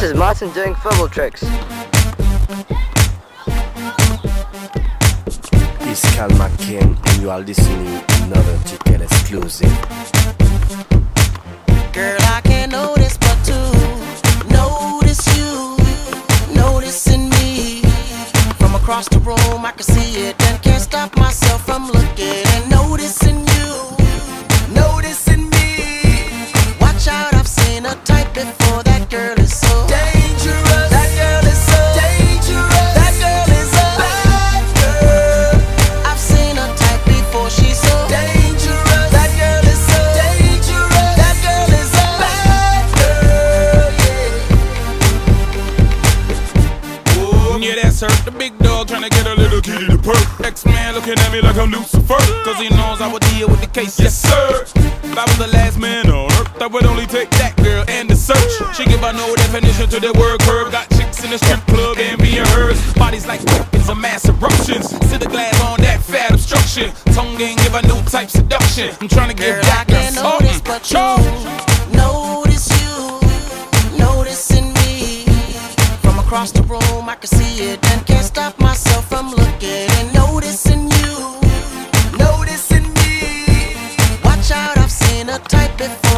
This is Martin doing football tricks. It's Cal McKen and you are listening to another ticket exclusive. Girl, I can't notice but to notice you, noticing me. From across the room, I can see it and can't stop myself Yeah. That's her. The big dog trying to get a little kitty to perk. X-Man looking at me like I'm Lucifer. Cause he knows I would deal with the case. Yes, sir. If I was the last man on earth, I would only take that girl and the search. She give a no definition to the word curve. Got chicks in the strip club and being hers. Bodies like weapons of mass eruptions. Sit the glass on that fat obstruction. Tongue ain't give a new type seduction. I'm trying to give back a can't notice but across the room. I can see it and can't stop myself from looking and noticing you, noticing me. Watch out, I've seen a type before.